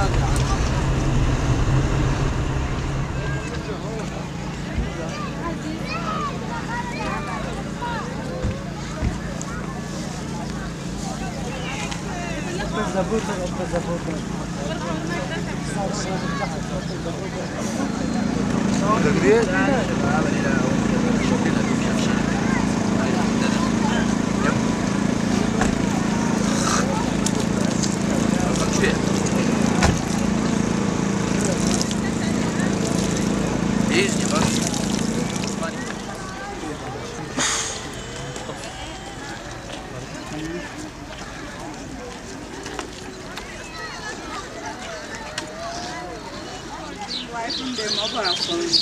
Gracias. жизни, да? Life from their mobile phones.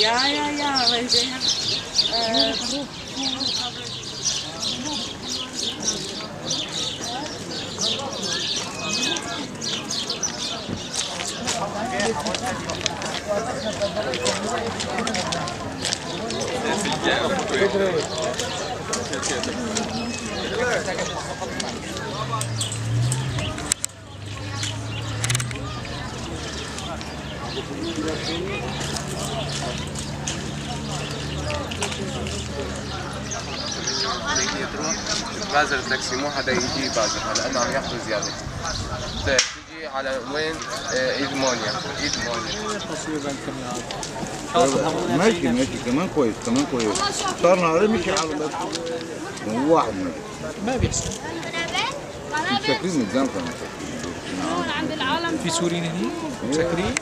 Yeah, yeah, yeah. Like they have uh, full coverage. Yeah. التاكسي مو حدا يجي بازر لأنه عم ياخذوا زيادة. تيجي على وين آه، ايدمونيا ايدمونيا ماشي ماشي. كمان كويس كمان كويس. اخترنا عليه مشي على واحد منهم. ما بيحصل. شاكرين الزنقة في سوريين هني مسكرين